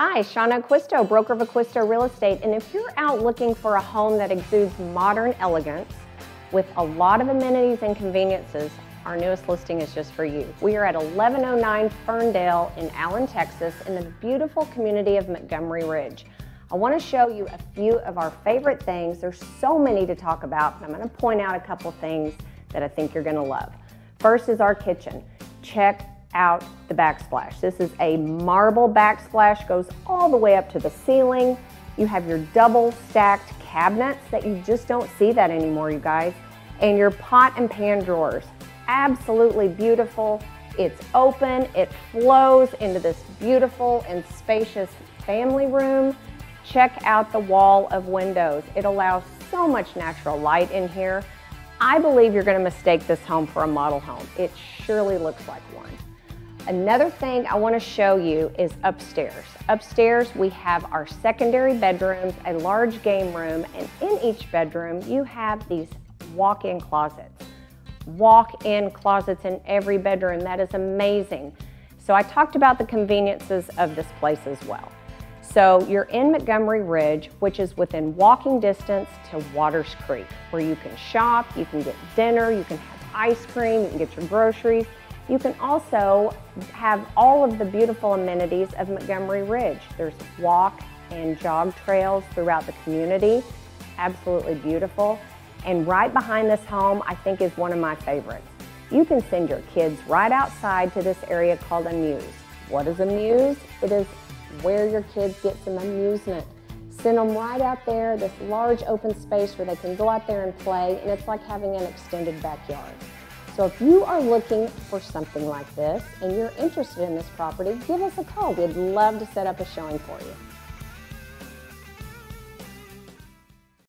Hi, Shana Acquisto, broker of Acquisto Real Estate. And if you're out looking for a home that exudes modern elegance with a lot of amenities and conveniences, our newest listing is just for you. We are at 1109 Ferndale in Allen, Texas, in the beautiful community of Montgomery Ridge. I want to show you a few of our favorite things. There's so many to talk about, but I'm going to point out a couple things that I think you're going to love. First is our kitchen. Check out the backsplash. This is a marble backsplash, goes all the way up to the ceiling. You have your double stacked cabinets that you just don't see that anymore, you guys. And your pot and pan drawers. Absolutely beautiful. It's open, it flows into this beautiful and spacious family room. Check out the wall of windows. It allows so much natural light in here. I believe you're gonna mistake this home for a model home. It surely looks like one. Another thing I wanna show you is upstairs. Upstairs, we have our secondary bedrooms, a large game room, and in each bedroom, you have these walk-in closets. Walk-in closets in every bedroom, that is amazing. So I talked about the conveniences of this place as well. So you're in Montgomery Ridge, which is within walking distance to Watters Creek, where you can shop, you can get dinner, you can have ice cream, you can get your groceries, you can also have all of the beautiful amenities of Montgomery Ridge. There's walk and jog trails throughout the community. Absolutely beautiful. And right behind this home, I think is one of my favorites. You can send your kids right outside to this area called a muse. What is a muse? It is where your kids get some amusement. Send them right out there, this large open space where they can go out there and play, and it's like having an extended backyard. So if you are looking for something like this and you're interested in this property, give us a call. We'd love to set up a showing for you.